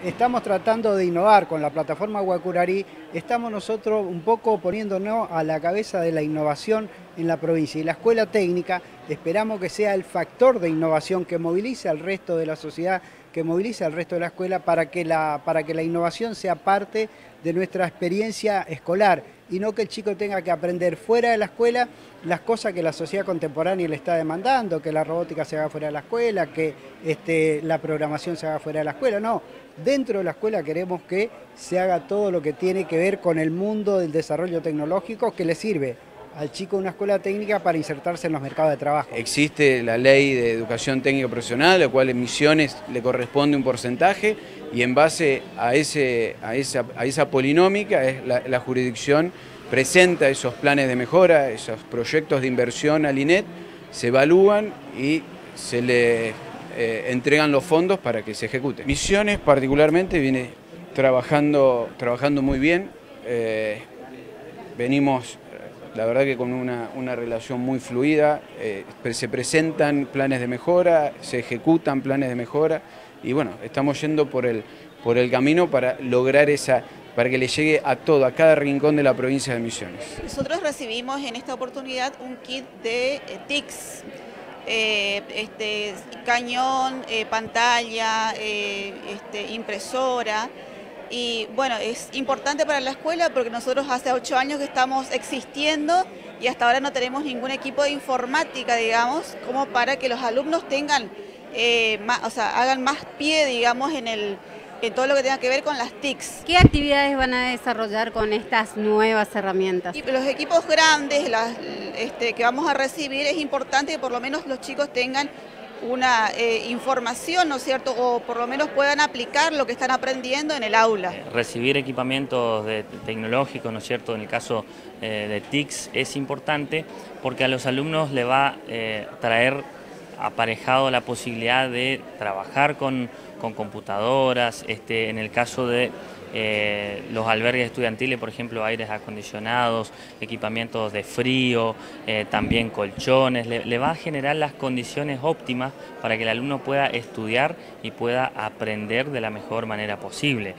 Estamos tratando de innovar con la plataforma Guacurarí, estamos nosotros un poco poniéndonos a la cabeza de la innovación en la provincia. Y la escuela técnica esperamos que sea el factor de innovación que movilice al resto de la sociedad, que movilice al resto de la escuela para que la, para que la innovación sea parte de nuestra experiencia escolar y no que el chico tenga que aprender fuera de la escuela las cosas que la sociedad contemporánea le está demandando, que la robótica se haga fuera de la escuela, que este, la programación se haga fuera de la escuela, no. Dentro de la escuela queremos que se haga todo lo que tiene que ver con el mundo del desarrollo tecnológico que le sirve al chico de una escuela técnica para insertarse en los mercados de trabajo. Existe la ley de educación técnica profesional, la cual en Misiones le corresponde un porcentaje y en base a, ese, a, esa, polinómica la, jurisdicción presenta esos planes de mejora, esos proyectos de inversión al INET, se evalúan y se le eh, entregan los fondos para que se ejecuten. Misiones particularmente viene trabajando, trabajando muy bien, eh, venimos la verdad que con una, relación muy fluida, eh, se presentan planes de mejora, se ejecutan planes de mejora y bueno, estamos yendo por el, por el camino para lograr esa, para que le llegue a todo, a cada rincón de la provincia de Misiones. Nosotros recibimos en esta oportunidad un kit de eh, TICS, eh, este, cañón, pantalla, este, impresora, y bueno, es importante para la escuela porque nosotros hace ocho años que estamos existiendo y hasta ahora no tenemos ningún equipo de informática, digamos, como para que los alumnos tengan, eh, o sea, hagan más pie, digamos, en, el, en todo lo que tenga que ver con las TICs. ¿Qué actividades van a desarrollar con estas nuevas herramientas? Y los equipos grandes las, este, que vamos a recibir es importante que por lo menos los chicos tengan una eh, información, ¿no es cierto?, o por lo menos puedan aplicar lo que están aprendiendo en el aula. Eh, recibir equipamientos tecnológicos, ¿no es cierto?, en el caso eh, de TICS es importante porque a los alumnos le va a traer aparejado la posibilidad de trabajar con, con computadoras, este, en el caso de eh, los albergues estudiantiles, por ejemplo, aires acondicionados, equipamientos de frío, eh, también colchones, le, va a generar las condiciones óptimas para que el alumno pueda estudiar y pueda aprender de la mejor manera posible.